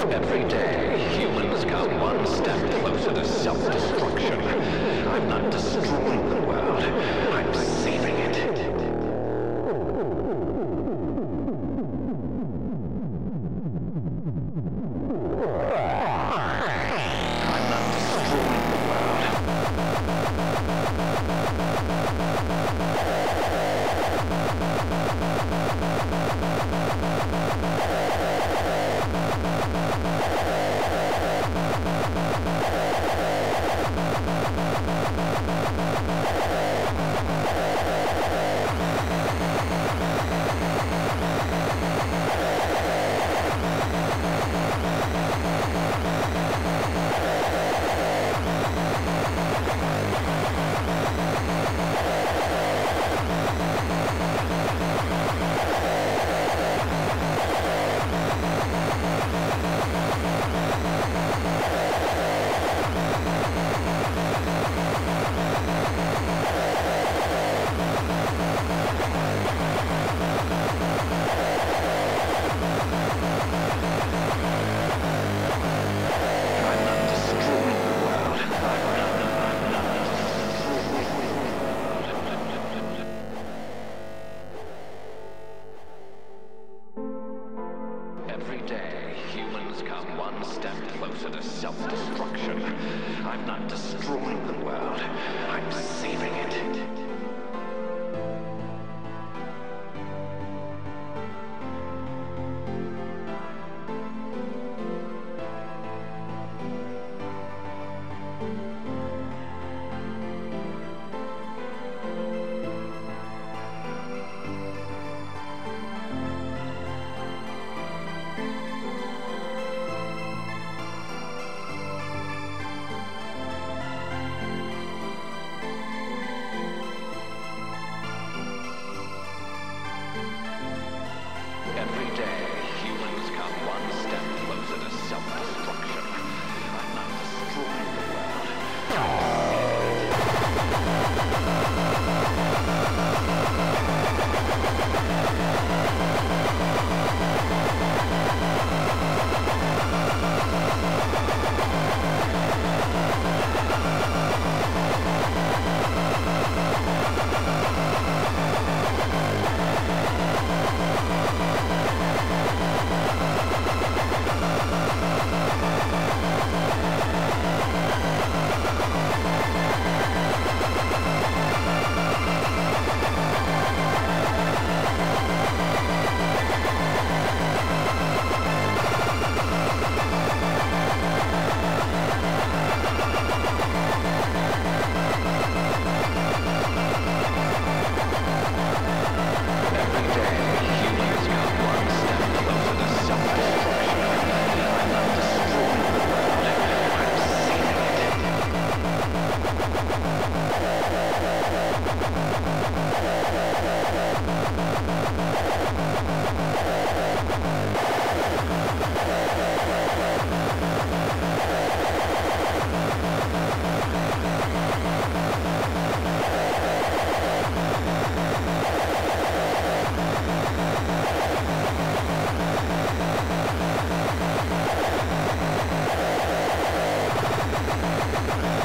Every day, humans come one step closer to self-destruction. I'm not destroying the world. I'm Every day, humans come one step closer to self-destruction. I'm not destroying the world. I'm saving one step closer to self-destruction. Yeah.